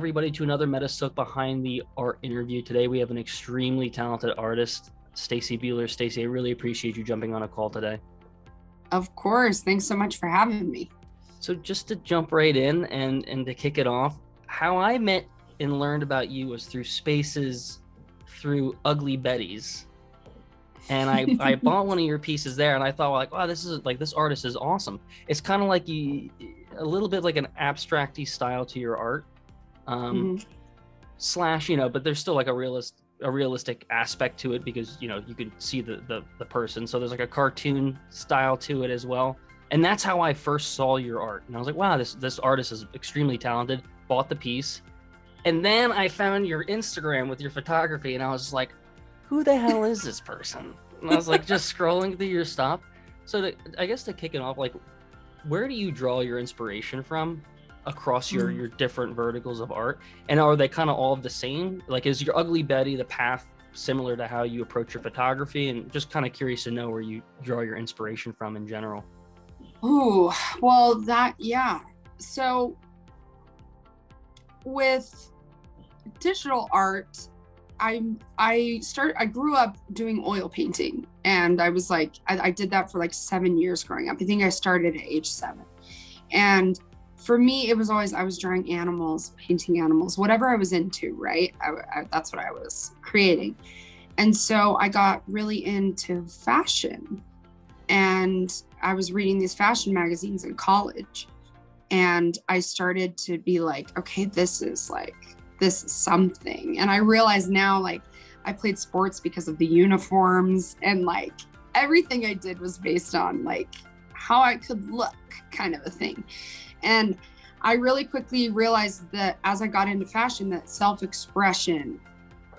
everybody, to another MetaSilk Behind the Art interview. Today, we have an extremely talented artist, Stacie Buhler. Stacie, I really appreciate you jumping on a call today. Of course. Thanks so much for having me. So, just to jump right in and and to kick it off, how I met and learned about you was through Spaces, through Ugly Betty's, and I I bought one of your pieces there, and I thought like, wow, this is like this artist is awesome. It's kind of like you, a little bit like an abstracty style to your art um, mm-hmm. slash you know but there's still like a realist a realistic aspect to it because you know you can see the, the the person. So there's like a cartoon style to it as well. And that's how i first saw your art. And i was like wow this this artist is extremely talented bought the piece. And then i found your instagram with your photography and i was like who the hell is this person? And i was like just scrolling through your stuff. So to, i guess to kick it off like where do you draw your inspiration from across your mm. your different verticals of art? And are they kind of all the same? Like is your ugly betty the path similar to how you approach your photography? And just kind of curious to know where you draw your inspiration from in general. Oh well that yeah. So with digital art i i start i grew up doing oil painting and i was like I, I did that for like seven years growing up. I think i started at age seven. And for me, it was always I was drawing animals, painting animals, whatever I was into, right? I, I, that's what I was creating. And so I got really into fashion. And I was reading these fashion magazines in college. And I started to be like, okay, this is like, this is something. And I realize now, like, I played sports because of the uniforms and like everything I did was based on like how I could look, kind of a thing. And I really quickly realized that as I got into fashion, that self expression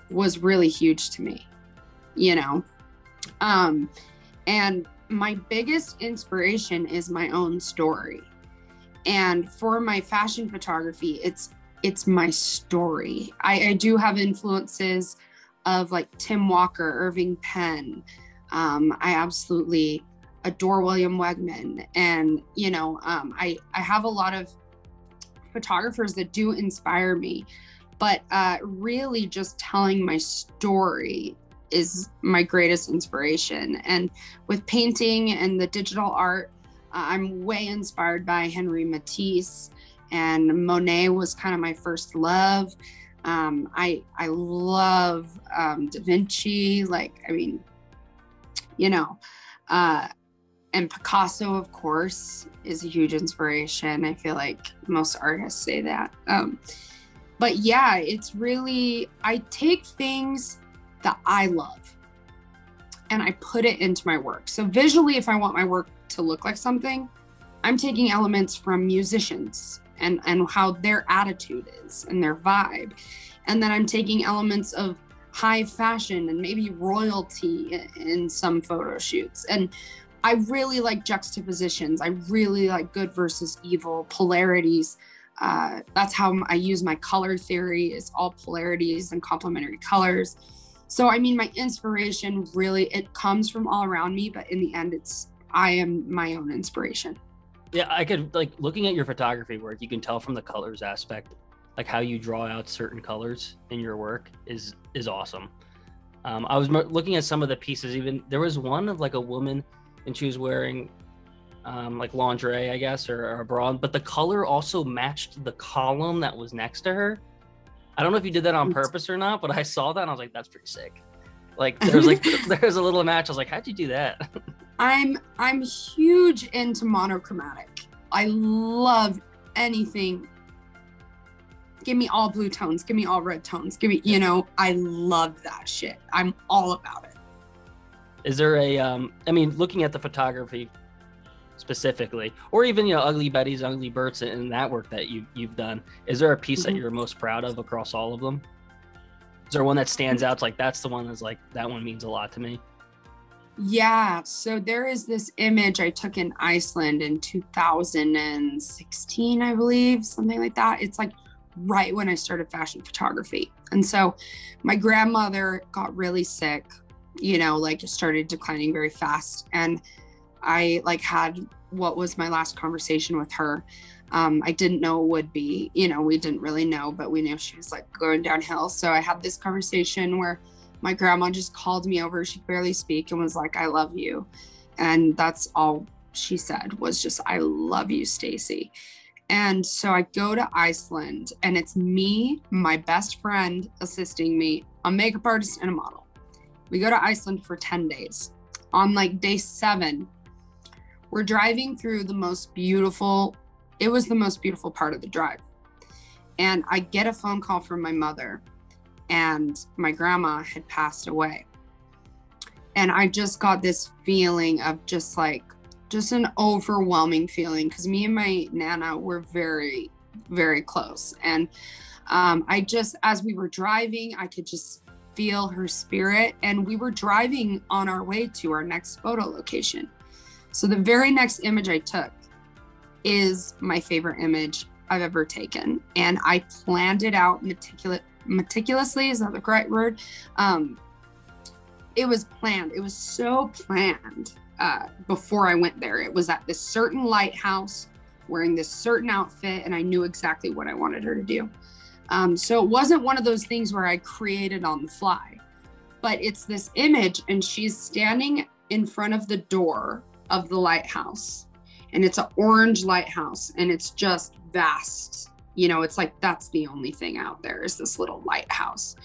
was really huge to me, you know? Um, and my biggest inspiration is my own story. And for my fashion photography, it's it's my story. I, I do have influences of like Tim Walker, Irving Penn. Um, I absolutely adore William Wegman, and you know, um, I I have a lot of photographers that do inspire me, but uh, really just telling my story is my greatest inspiration. And with painting and the digital art, uh, I'm way inspired by Henri Matisse, and Monet was kind of my first love. Um, I I love um, Da Vinci. Like, I mean, you know, uh, and Picasso, of course, is a huge inspiration. I feel like most artists say that. Um, but yeah, it's really, I take things that I love and I put it into my work. So visually, if I want my work to look like something, I'm taking elements from musicians and, and how their attitude is and their vibe. And then I'm taking elements of high fashion and maybe royalty in, in some photo shoots. And I really like juxtapositions. I really like good versus evil polarities. Uh, that's how I use my color theory is all polarities and complementary colors. So I mean, my inspiration really it comes from all around me, but in the end, it's I am my own inspiration. Yeah, I could like looking at your photography work. You can tell from the colors aspect. like how you draw out certain colors in your work is is awesome. Um, I was looking at some of the pieces. Even there was one of like a woman, and she was wearing um, like lingerie, I guess, or, or a bra, but the color also matched the column that was next to her. I don't know if you did that on purpose or not, but I saw that and I was like, that's pretty sick. Like there's like there's a little match. I was like, how'd you do that? I'm I'm huge into monochromatic. I love anything. Give me all blue tones. Give me all red tones. Give me, you know, I love that shit. I'm all about it. Is there a um I mean, looking at the photography specifically, or even you know, Ugly Betty's, Ugly Bert's, and that work that you you've done, is there a piece Mhm. that you're most proud of across all of them? Is there one that stands out? It's like that's the one that's like that one means a lot to me. Yeah. So there is this image I took in Iceland in 2016, I believe, something like that. It's like right when I started fashion photography. And so my grandmother got really sick, you know, like started declining very fast. And I like had what was my last conversation with her. Um, I didn't know it would be, you know, we didn't really know, but we knew she was like going downhill. So I had this conversation where my grandma just called me over. She barely speak and was like, "I love you," and that's all she said was just, "I love you, Stacie." And so I go to Iceland, and it's me, my best friend, assisting me, a makeup artist, and a model. We go to Iceland for ten days. On like day seven, we're driving through the most beautiful. It was the most beautiful part of the drive. And I get a phone call from my mother and my grandma had passed away. And I just got this feeling of just like, just an overwhelming feeling because me and my Nana were very, very close. And um, I just, as we were driving, I could just feel her spirit. And we were driving on our way to our next photo location. So the very next image I took is my favorite image I've ever taken. And I planned it out meticulous meticulously is that the correct word um it was planned it was so planned uh before i went there it was at this certain lighthouse wearing this certain outfit and i knew exactly what i wanted her to do um so it wasn't one of those things where i created on the fly but it's this image and she's standing in front of the door of the lighthouse and it's an orange lighthouse and it's just vast. You know it's like that's the only thing out there is this little lighthouse.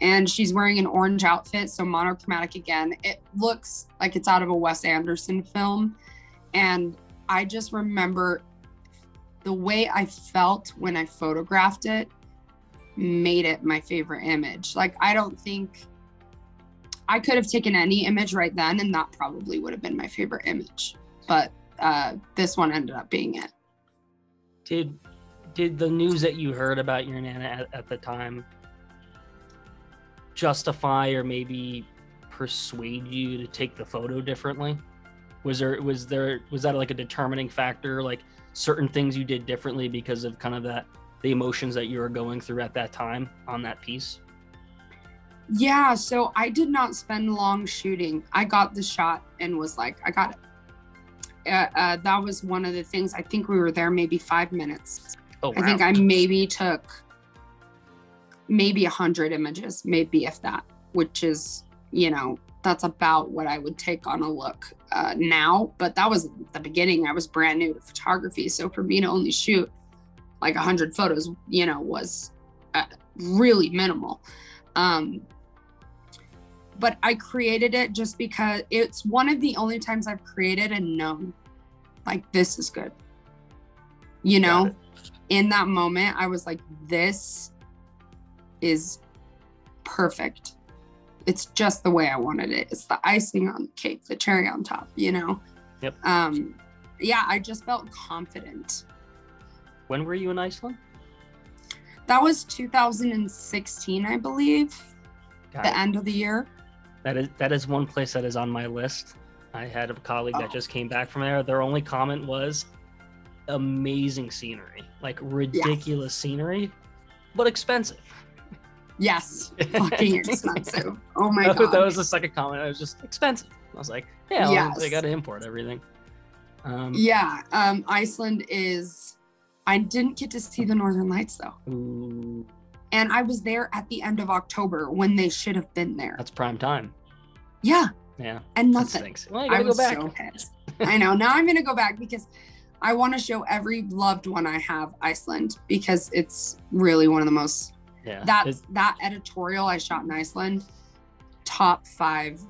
And she's wearing an orange outfit so monochromatic again. It looks like it's out of a wes anderson film. And i just remember the way i felt when i photographed it made it my favorite image. Like i don't think i could have taken any image right then and that probably would have been my favorite image. But uh, this one ended up being it. Did did the news that you heard about your nana at, at the time justify or maybe persuade you to take the photo differently? Was there was there was that like a determining factor, like certain things you did differently because of kind of that the emotions that you were going through at that time on that piece? Yeah, so I did not spend long shooting. I got the shot and was like, I got it. Uh, uh, that was one of the things. I think we were there maybe five minutes. Oh, wow. I think I maybe took maybe a hundred images, maybe if that, which is, you know, that's about what I would take on a look uh, now. But that was the beginning. I was brand new to photography, so for me to only shoot like a hundred photos, you know, was uh, really minimal. Um, but I created it just because it's one of the only times I've created and known like this is good. You know, in that moment, I was like, this is perfect. It's just the way I wanted it. It's the icing on the cake, the cherry on top, you know? Yep. Um, yeah, I just felt confident. When were you in Iceland? That was 2016, I believe, Got the it. end of the year. That is that is one place that is on my list. I had a colleague that Oh. just came back from there. Their only comment was amazing scenery, like ridiculous scenery, but expensive. Yes, fucking expensive. Oh my that, god. that was the second comment. I was just expensive. I was like, yeah, well, they got to import everything. Um, yeah, um, Iceland is I didn't get to see the Northern Lights though. Ooh, And I was there at the end of October when they should have been there. that's prime time. Yeah. Yeah, And nothing. Well, I was back. so pissed. I know. Now I'm gonna go back because I want to show every loved one I have Iceland because it's really one of the most yeah, that it- that editorial I shot in Iceland, top five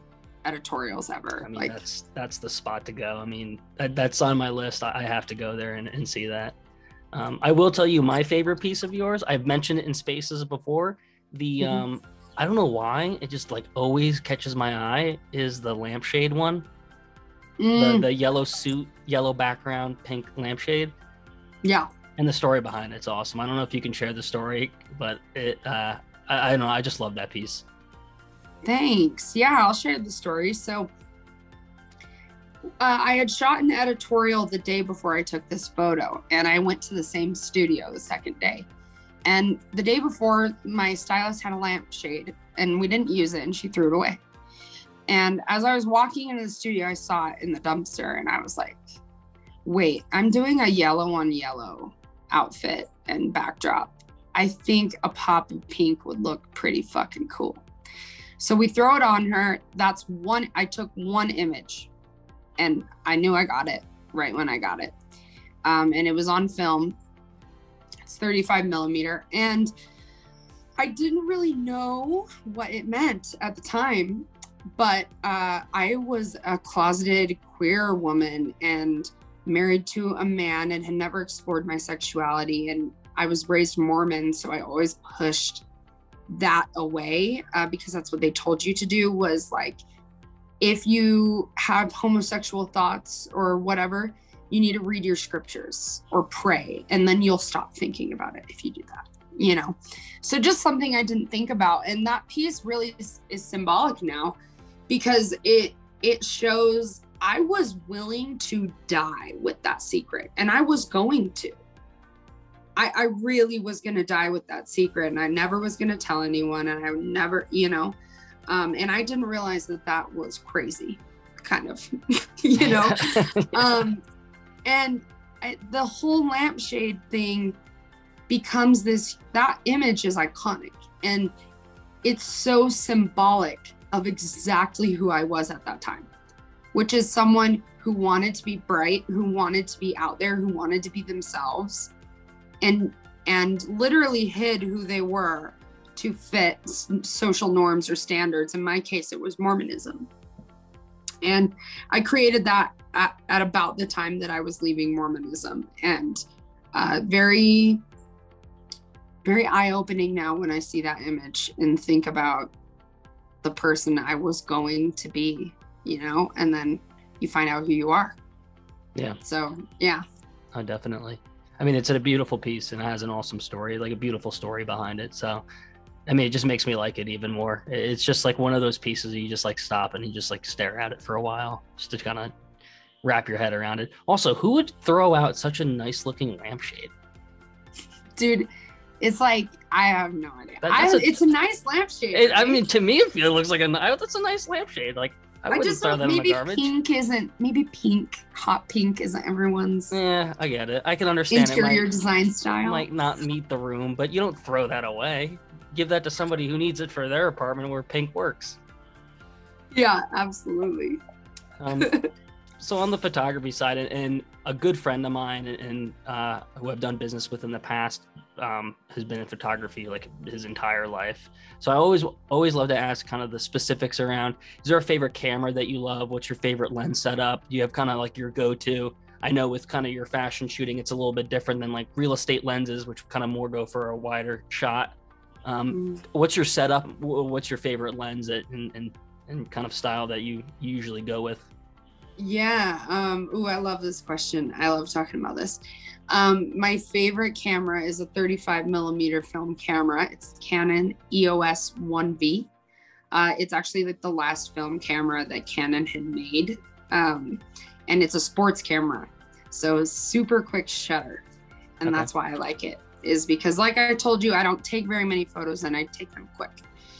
editorials ever. I mean, like that's that's the spot to go. I mean, that, that's on my list. I, I have to go there and, and see that. Um, I will tell you my favorite piece of yours. I've mentioned it in spaces before. The Mhm. um, I don't know why it just like always catches my eye is the lampshade one. The, mm, the yellow suit, yellow background, pink lampshade, yeah. and the story behind it's awesome. I don't know if you can share the story, but it uh, I, I don't know. I just love that piece. Thanks. Yeah, I'll share the story. So, uh, I had shot an editorial the day before I took this photo, and I went to the same studio the second day. And the day before, my stylist had a lampshade, and we didn't use it, and she threw it away. And as I was walking into the studio, I saw it in the dumpster, and I was like, wait, I'm doing a yellow on yellow outfit and backdrop. I think a pop of pink would look pretty fucking cool. So we throw it on her. That's one, I took one image and I knew I got it right when I got it. Um, and it was on film. It's 35 millimeter. And I didn't really know what it meant at the time, but uh, I was a closeted queer woman and married to a man and had never explored my sexuality. And I was raised Mormon, so I always pushed that away uh, because that's what they told you to do was like if you have homosexual thoughts or whatever you need to read your scriptures or pray and then you'll stop thinking about it if you do that you know? So just something i didn't think about and that piece really is, is symbolic now because it it shows i was willing to die with that secret and i was going to. I, I really was going to die with that secret and I never was going to tell anyone and I never, you know, um, and I didn't realize that that was crazy, kind of, you know. um, and I, the whole lampshade thing becomes this, that image is iconic and it's so symbolic of exactly who I was at that time, which is someone who wanted to be bright, who wanted to be out there, who wanted to be themselves and and literally hid who they were to fit social norms or standards in my case it was mormonism and i created that at, at about the time that i was leaving mormonism and uh, very very eye-opening now when i see that image and think about the person i was going to be you know and then you find out who you are Yeah. so yeah Oh, definitely. I mean, it's a beautiful piece and it has an awesome story, like a beautiful story behind it. So, I mean, it just makes me like it even more. It's just like one of those pieces that you just like stop and you just like stare at it for a while, just to kind of wrap your head around it. Also, who would throw out such a nice looking lampshade? dude it's like i have no idea That- I, a- it's a nice lampshade It, I mean, to me, it looks like a ni- oh, that's a nice lampshade. Like I i, wouldn't just throw that in the maybe garbage. pink isn't maybe pink hot pink isn't everyone's Yeah, I get it. I can understand it. interior might- design style might not meet the room, but you don't throw that away. Give that to somebody who needs it for their apartment where pink works. yeah absolutely Um, so on the photography side, and, and a good friend of mine, and, and uh, who I've done business with in the past, um, has been in photography like his entire life. So I always always love to ask kind of the specifics around. Is there a favorite camera that you love? What's your favorite lens setup? Do you have kind of like your go-to? I know with kind of your fashion shooting, it's a little bit different than like real estate lenses, which kind of more go for a wider shot. Um, Mm. what's your setup? What's your favorite lens that, and, and and kind of style that you usually go with? Yeah. Um, ooh, I love this question. I love talking about this. Um, my favorite camera is a 35 millimeter film camera. It's Canon EOS 1V. Uh, it's actually like the last film camera that Canon had made. Um, and it's a sports camera. So super quick shutter. And Okay. that's why I like it, is because like I told you, I don't take very many photos and I take them quick.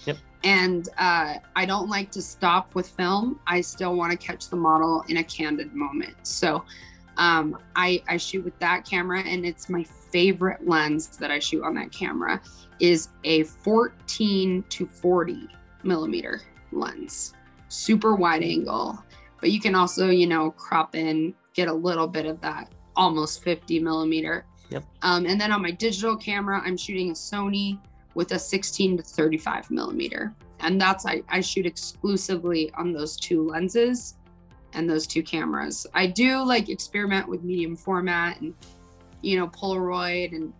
Yep. And uh, I don't like to stop with film. I still want to catch the model in a candid moment. So Um, I, I shoot with that camera, and it's my favorite lens that I shoot on that camera is a 14 to 40 millimeter lens, super wide angle. But you can also, you know, crop in, get a little bit of that almost 50 millimeter. Yep. Um, and then on my digital camera, I'm shooting a Sony with a 16 to 35 millimeter. And that's, I, I shoot exclusively on those two lenses and those two cameras. I do like experiment with medium format and, you know, Polaroid. And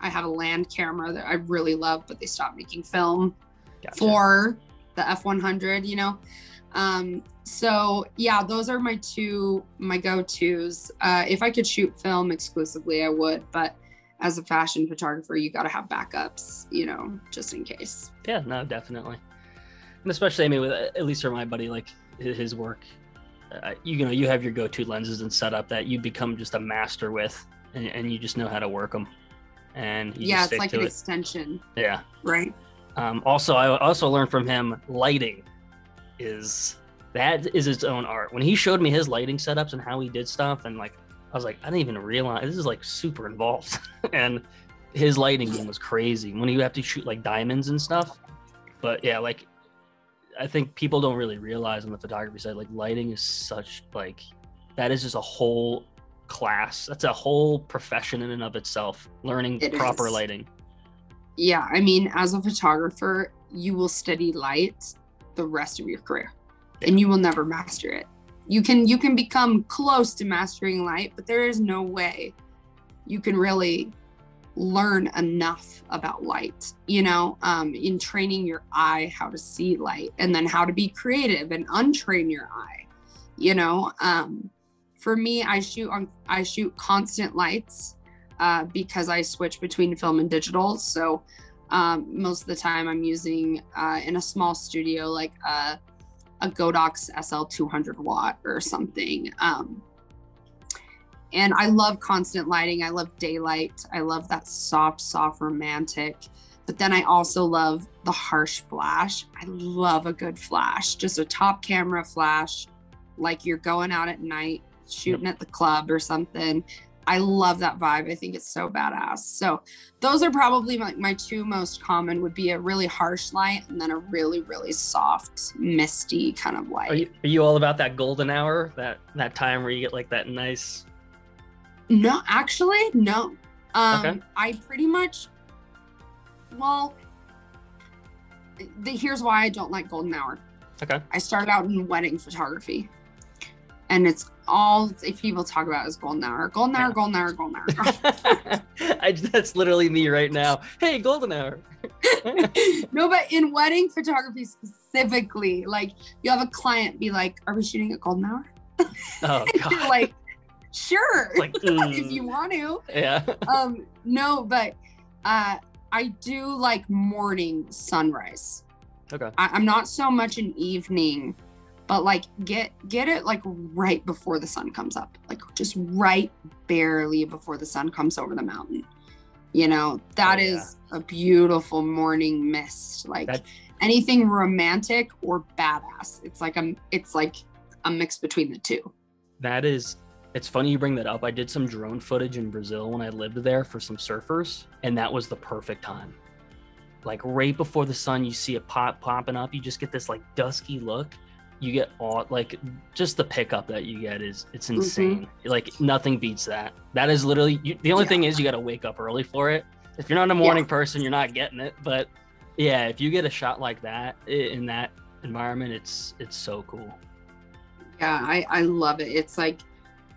I have a land camera that I really love, but they stopped making film Gotcha. for the F100, you know. Um, so yeah, those are my two my go-tos. Uh, if I could shoot film exclusively, I would, but as a fashion photographer, you got to have backups, you know, just in case. Yeah, no, definitely. And especially, I mean, with at least for my buddy, like his work, uh, you know, you have your go-to lenses and setup that you become just a master with, and, and you just know how to work them. And you yeah, just it's like an it. extension, Yeah. right? Um, also, I also learned from him lighting is that is its own art. When he showed me his lighting setups and how he did stuff, and like I was like, I didn't even realize this is like super involved. and his lighting game was crazy when you have to shoot like diamonds and stuff. But yeah, like I think people don't really realize on the photography side, like lighting is such like that is just a whole class. That's a whole profession in and of itself. Learning It proper is. lighting. Yeah, I mean, as a photographer, you will study light the rest of your career, and you will never master it. You can you can become close to mastering light, but there is no way you can really learn enough about light. You know, um, in training your eye how to see light, and then how to be creative and untrain your eye. You know, um, for me, I shoot on I shoot constant lights uh, because I switch between film and digital. So um, most of the time I'm using uh, in a small studio like a, a Godox SL 200 watt or something. Um, and I love constant lighting. I love daylight. I love that soft, soft, romantic. But then I also love the harsh flash. I love a good flash, just a top camera flash, like you're going out at night shooting at the club or something. I love that vibe. I think it's so badass. So those are probably my, my two most common would be a really harsh light and then a really, really soft, misty kind of light. Are you, are you all about that golden hour? That that time where you get like that nice No, actually, no. Um, Okay. I pretty much, well, the, here's why I don't like golden hour. Okay. I started out in wedding photography, and it's all if people talk about is golden hour, golden hour, Yeah. golden hour, golden hour. I, that's literally me right now. Hey, golden hour. no, but in wedding photography specifically, like you have a client be like, "Are we shooting at golden hour?" Oh god. like, "Sure, Like, if mm. you want to." yeah. um no but uh i do like morning sunrise Okay. I, i'm not so much an evening but like get get it like right before the sun comes up like just right barely before the sun comes over the mountain you know that Oh, is a beautiful morning mist like That- anything romantic or badass it's like a it's like a mix between the two That is it's funny you bring that up. I did some drone footage in Brazil when I lived there for some surfers, and that was the perfect time. Like right before the sun, you see it pop popping up. You just get this like dusky look. You get all like just the pickup that you get is it's Mm-hmm. insane. Like nothing beats that. That is literally you, the only Yeah. thing is you got to wake up early for it. If you're not a morning person, you're not getting it. But yeah, if you get a shot like that in that environment, it's it's so cool. Yeah, I, I love it. It's like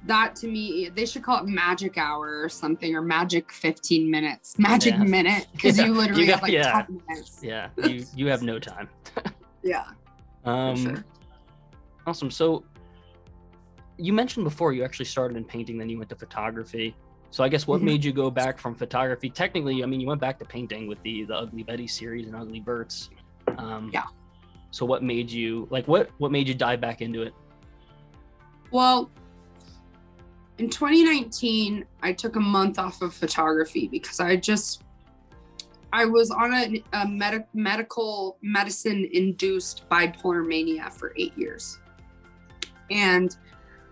that to me, they should call it magic hour or something or magic 15 minutes, magic Yeah. minute, because Yeah, you literally you have like yeah. 10 minutes. Yeah, you you have no time. Yeah, Um, sure. Awesome. So you mentioned before you actually started in painting, then you went to photography. So I guess what Mhm. made you go back from photography? Technically, I mean, you went back to painting with the the Ugly Betty series and Ugly Berts. Um, Yeah. So what made you like what what made you dive back into it? Well, in 2019, I took a month off of photography because I just, I was on a, a med- medical medicine induced bipolar mania for eight years. And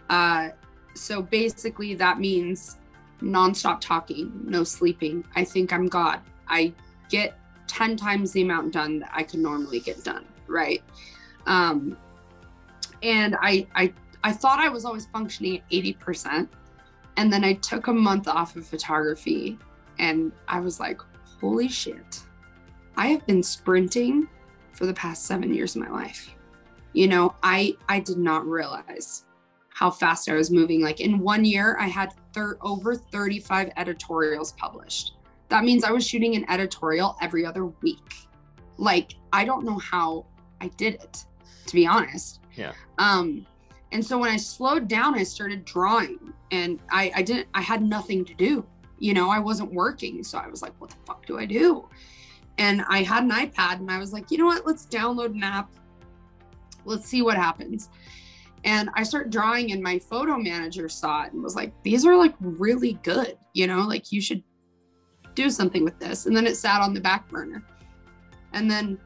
uh, so basically that means nonstop talking, no sleeping. I think I'm God. I get 10 times the amount done that I could normally get done, right? Um, and I, I, I thought I was always functioning at 80%. And then I took a month off of photography and I was like, holy shit, I have been sprinting for the past seven years of my life. You know, I I did not realize how fast I was moving. Like in one year, I had thir- over 35 editorials published. That means I was shooting an editorial every other week. Like I don't know how I did it, to be honest. Yeah. Um, and so when I slowed down, I started drawing, and I I didn't I had nothing to do. You know, I wasn't working, so I was like, what the fuck do I do? And I had an iPad, and I was like, you know what? Let's download an app. Let's see what happens and I start drawing, and my photo manager saw it and was like, These are like really good, you know, like you should do something with this. And then it sat on the back burner. And then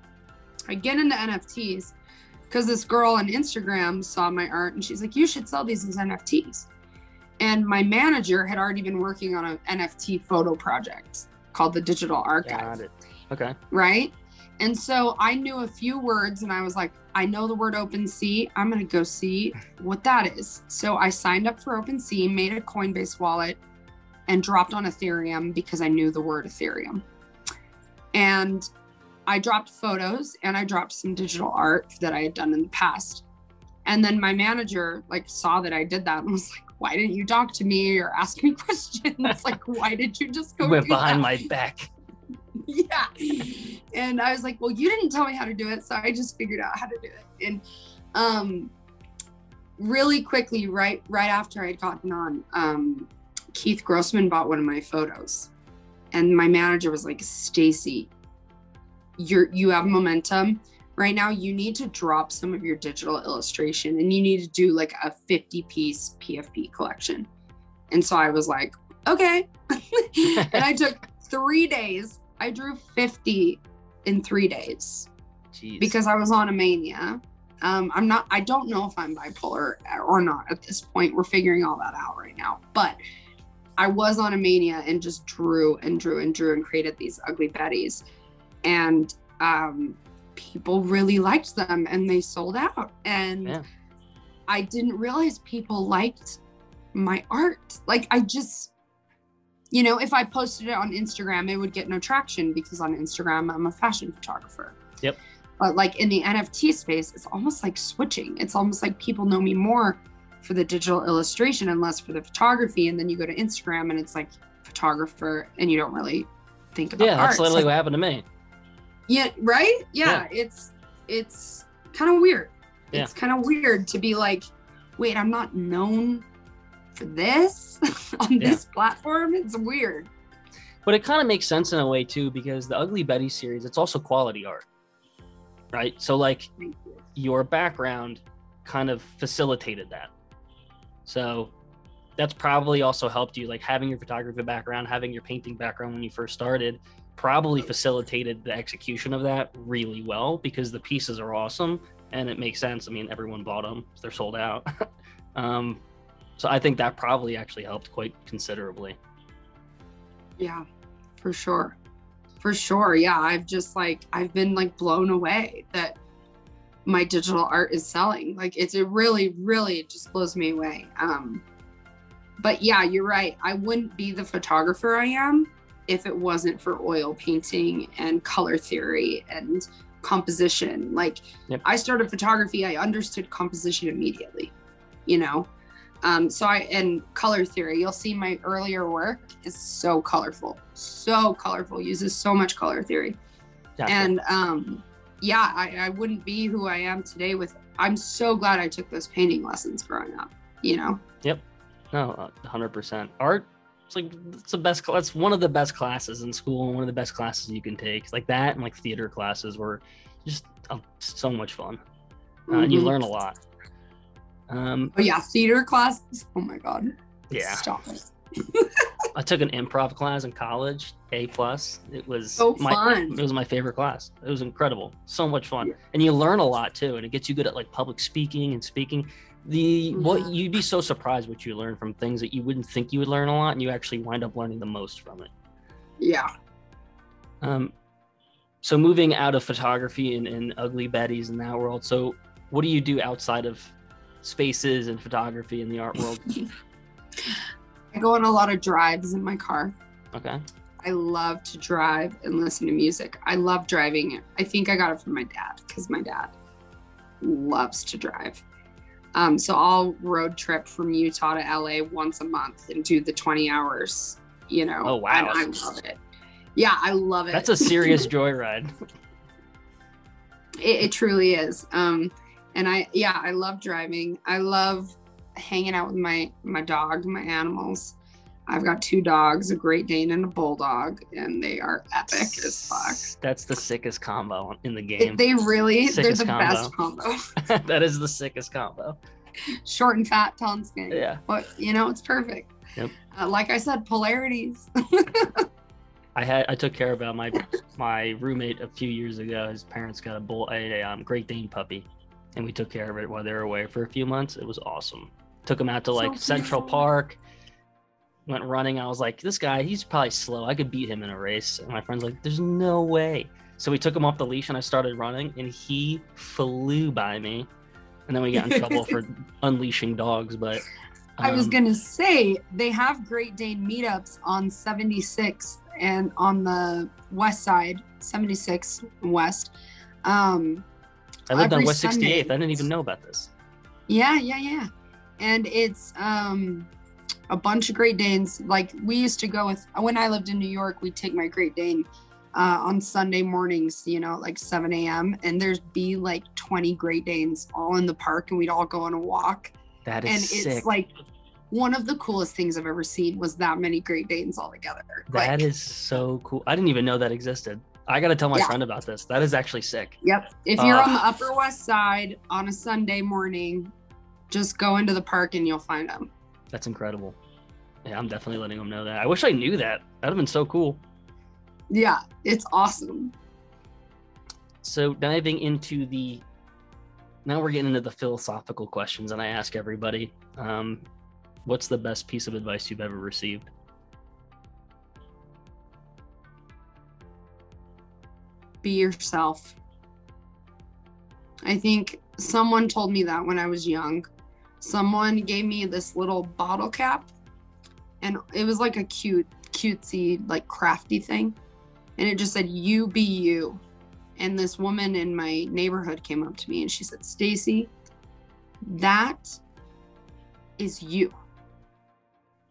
I get into NFTs because this girl on Instagram saw my art and she's like, You should sell these as NFTs. And my manager had already been working on an NFT photo project called the Digital Archive. Got it. Okay. Right. And so I knew a few words and I was like, I know the word OpenSea. I'm going to go see what that is. So I signed up for OpenSea, made a Coinbase wallet, and dropped on Ethereum because I knew the word Ethereum. And I dropped photos and I dropped some digital art that I had done in the past. And then my manager like saw that I did that and was like, why didn't you talk to me or ask me questions? like, why did you just go Went behind that? my back. yeah. And I was like, well, you didn't tell me how to do it, so I just figured out how to do it. And um really quickly, right right after I'd gotten on, um, Keith Grossman bought one of my photos. And my manager was like, Stacie, you're you have momentum. Right now, you need to drop some of your digital illustration and you need to do like a 50 piece PFP collection. And so I was like, okay. and I took three days. I drew 50 in three days Jeez. because I was on a mania. Um, I'm not, I don't know if I'm bipolar or not at this point. We're figuring all that out right now. But I was on a mania and just drew and drew and drew and created these ugly Bettys. And um, people really liked them and they sold out. And Yeah. I didn't realize people liked my art. Like, I just, you know, if I posted it on Instagram, it would get no traction because on Instagram, I'm a fashion photographer. Yep. But like in the NFT space, it's almost like switching. It's almost like people know me more for the digital illustration and less for the photography. And then you go to Instagram and it's like photographer and you don't really think about yeah, art. that's literally like- what happened to me. yeah, right? Yeah, it's it's kind of weird. Yeah. It's kind of weird to be like, wait, I'm not known for this on Yeah. this platform. It's weird. But it kind of makes sense in a way too, because the Ugly Betty series, it's also quality art, right? So like you. your background kind of facilitated that. So that's probably also helped you, like having your photography background, having your painting background when you first started, probably facilitated the execution of that really well because the pieces are awesome and it makes sense. I mean, everyone bought them; they're sold out. um, so I think that probably actually helped quite considerably. Yeah, for sure. For sure. Yeah. I've just like, I've been like blown away that my digital art is selling. Like it's it really, really just blows me away. Um, but yeah, you're right. I wouldn't be the photographer I am if it wasn't for oil painting and color theory and composition. Like Yep. I started photography, I understood composition immediately, you know? Um, so I and color theory, you'll see my earlier work is so colorful, so colorful, uses so much color theory. Gotcha. And um, yeah, I, I wouldn't be who I am today with I'm so glad I took those painting lessons growing up, you know? Yep. No, hundred percent. Art, it's like it's the best. That's one of the best classes in school, and one of the best classes you can take. Like that, and like theater classes were just uh, so much fun, uh, and you learn a lot. Um, Oh yeah, theater classes. Oh my god. yeah, Stop it. I took an improv class in college, A plus. It was So my, fun. It was my favorite class. It was incredible. So much fun. Yeah. And you learn a lot too. And it gets you good at like public speaking and speaking. The what Mhm. you'd be so surprised what you learn from things that you wouldn't think you would learn a lot and you actually wind up learning the most from it. Yeah. Um so moving out of photography and, and ugly betties in that world. So what do you do outside of spaces and photography in the art world? I go on a lot of drives in my car. Okay. I love to drive and listen to music. I love driving. I think I got it from my dad because my dad loves to drive. Um, so I'll road trip from Utah to LA once a month and do the 20 hours, you know. Oh, wow. And I love it. Yeah, I love it. That's a serious joyride. it, it truly is. Um, and I, yeah, I love driving. I love hanging out with my my dog, my animals. I've got two dogs, a Great Dane and a Bulldog, and they are epic as fuck. That's the sickest combo in the game. they really, they're Sickest the best combo. that is the sickest combo. Short and fat, tall and skinny. Yeah. But you know, it's perfect. Yep. Uh, like I said, polarities. I had I took care of uh, my my roommate a few years ago. His parents got a bull a, um, Great Dane puppy, and we took care of it while they were away for a few months. It was awesome. Took him out to So like Central. Park. Went running. I was like, this guy, he's probably slow. I could beat him in a race. And my friend's like, there's no way. So we took him off the leash and I started running, and he flew by me. And then we got in trouble for unleashing dogs. But I was um, gonna say they have Great Dane meetups on 76th and on the west side, 76 West. Um, I lived on West 68th. I didn't even know about this. yeah, yeah, yeah. And it's um a bunch of Great Danes. Like we used to go with when I lived in New York, we'd take my Great Dane uh, on Sunday mornings, you know, like 7 a.m. And there's be like 20 Great Danes all in the park, and we'd all go on a walk. That and is it's like one of the coolest things I've ever seen was that many Great Danes all together. That like, is so cool. I didn't even know that existed. I got to tell my Yeah. friend about this. That is actually sick. Yep. If you're on the Ah. Upper West Side on a Sunday morning, just go into the park and you'll find them. That's incredible. Yeah, I'm definitely letting them know that. I wish I knew that. That'd have been so cool. Yeah, it's awesome. So diving into the now we're getting into the philosophical questions, and I ask everybody, um, what's the best piece of advice you've ever received? Be yourself. I think someone told me that when I was young. Someone gave me this little bottle cap, and it was like a cute, cutesy, like crafty thing. And it just said, You be you. And this woman in my neighborhood came up to me and she said, Stacie, that is you.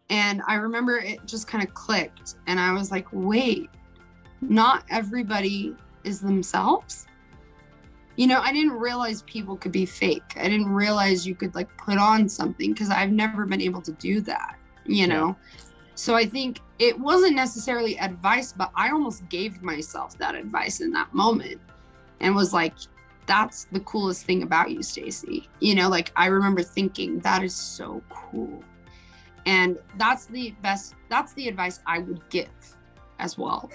And I remember it just kind of clicked. And I was like, wait, not everybody is themselves. You know, I didn't realize people could be fake. I didn't realize you could like put on something because I've never been able to do that, you know? So I think it wasn't necessarily advice, but I almost gave myself that advice in that moment and was like, that's the coolest thing about you, Stacie. You know, like I remember thinking that is so cool. And that's the best, that's the advice I would give as well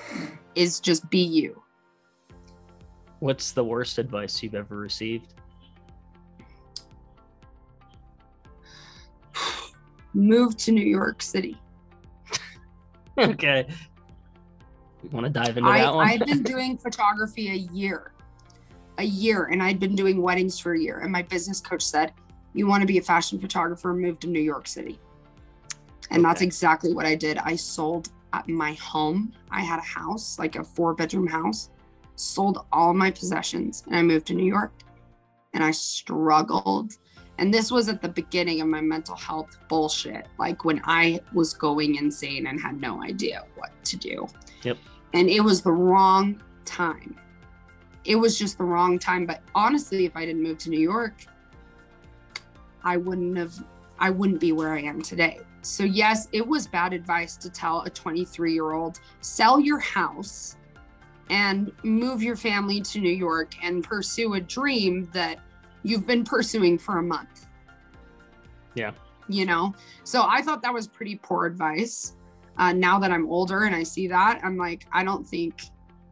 is just be you. What's the worst advice you've ever received? Move to New York City. okay. You want to dive into I, that one? I've been doing photography a year, a year, and I'd been doing weddings for a year. And my business coach said, You want to be a fashion photographer, move to New York City. And that's exactly what I did. I sold at my home. I had a house, like a four bedroom house, sold all my possessions, and I moved to New York. And I struggled. And this was at the beginning of my mental health bullshit, like when I was going insane and had no idea what to do. Yep. And it was the wrong time. It was just the wrong time. But honestly, if I didn't move to New York, I wouldn't have, I wouldn't be where I am today. So, yes, it was bad advice to tell a 23 year old sell your house and move your family to New York and pursue a dream that you've been pursuing for a month. Yeah. You know, so I thought that was pretty poor advice. Uh, now that I'm older and I see that, I'm like, I don't think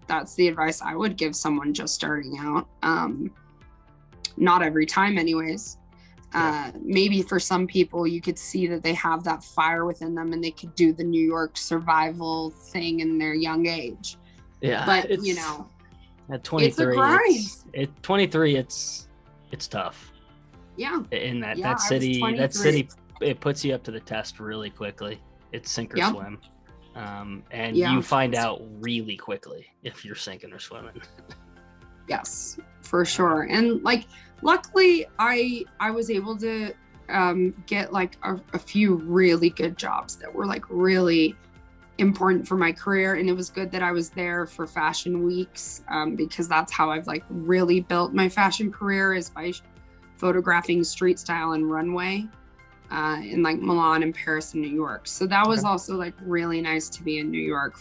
that's the advice I would give someone just starting out. Um, not every time, anyways. Uh, maybe for some people, you could see that they have that fire within them and they could do the New York survival thing in their young age. Yeah, But, you know, at 23, grind. it's, at 23, it's it's tough. yeah, In that Yeah, that city, that city, it puts you up to the test really quickly. It's sink or Yep. swim, um, and Yeah. you find out really quickly if you're sinking or swimming. yes, for sure. And like, luckily, I I was able to um, get like a, a few really good jobs that were like really important for my career and it was good that i was there for fashion weeks um, because that's how i've like really built my fashion career is by photographing street style and runway uh, in like milan and paris and new york so that was Okay. also like really nice to be in new york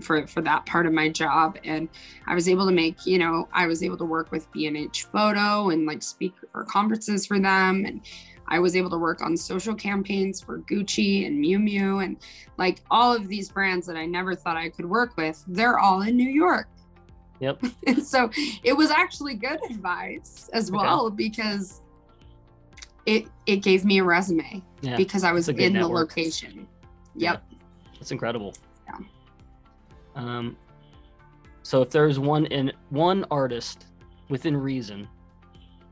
for for that part of my job and i was able to make you know i was able to work with b&h photo and like speak for conferences for them and I was able to work on social campaigns for Gucci and Miu Miu and like all of these brands that I never thought I could work with. They're all in New York. Yep. And so it was actually good advice as Okay. well because it it gave me a resume Yeah, because I was in the network. location. Yeah. Yep. It's incredible. Yeah. Um, so if there's one in one artist within reason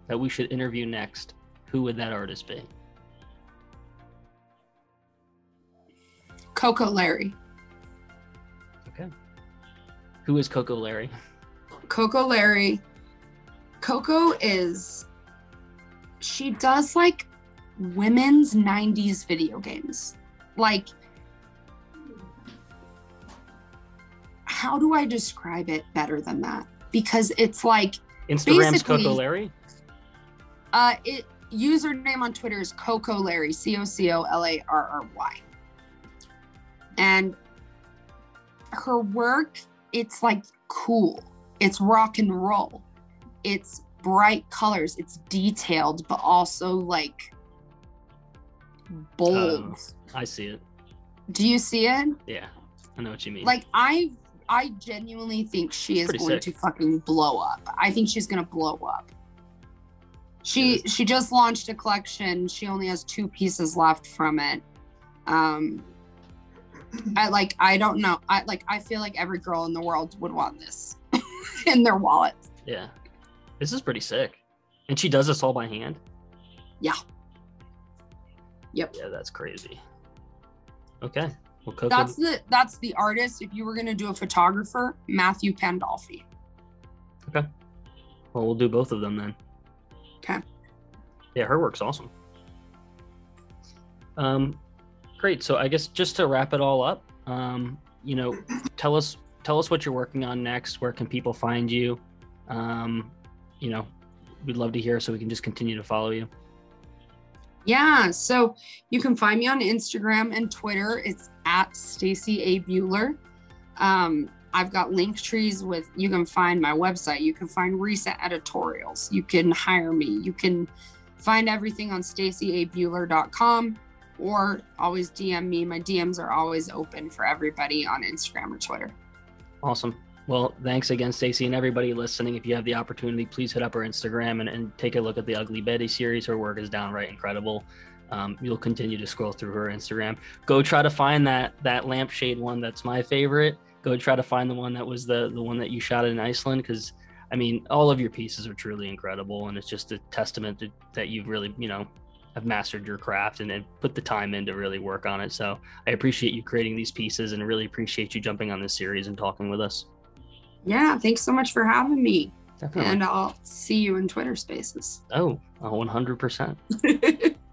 that we should interview next, who would that artist be? Coco Larry. Okay. Who is Coco Larry? Coco Larry. Coco is she does like women's 90s video games. Like how do I describe it better than that? Because it's like Instagram's Coco Larry. uh it username on Twitter is Coco Larry, C O C O L A R R Y. And her work, it's like cool. It's rock and roll. It's bright colors. It's detailed, but also like bold. Oh. I see it. Do you see it? Yeah, I know what you mean. Like I I genuinely think she is going sick. to fucking blow up. I think she's gonna blow up. She she just launched a collection. She only has two pieces left from it. Um I like I don't know. I like I feel like every girl in the world would want this in their wallet. yeah, this is pretty sick. And she does this all by hand. Yeah. Yep. Yeah, that's crazy. Okay. Well, Coco. That's the that's the artist. If you were gonna do a photographer, Matthew Pandolfi. Okay. Well, we'll do both of them then. Okay. Yeah, her work's awesome. Um, great. So I guess just to wrap it all up, um, you know, tell us tell us what you're working on next. Where can people find you? Um, you know, we'd love to hear so we can just continue to follow you. Yeah, so you can find me on Instagram and Twitter. It's at Stacie A. Buhler. Um, I've got link trees with you can find my website, you can find recent editorials, you can hire me, you can find everything on stacieabuhler.com or always DM me. My DMs are always open for everybody on Instagram or Twitter. Awesome. Well, thanks again, Stacie, and everybody listening. If you have the opportunity, please hit up our Instagram and, and take a look at the Ugly Betty series. Her work is downright incredible. Um, you'll continue to scroll through her Instagram. Go try to find that that lampshade one that's my favorite. Go try to find the one that was the the one that you shot in Iceland because I mean all of your pieces are truly incredible, and it's just a testament to, that you've really you know have mastered your craft and, and put the time in to really work on it. So I appreciate you creating these pieces and really appreciate you jumping on this series and talking with us. Yeah, thanks so much for having me. Definitely. And I'll see you in Twitter spaces. oh, 100%.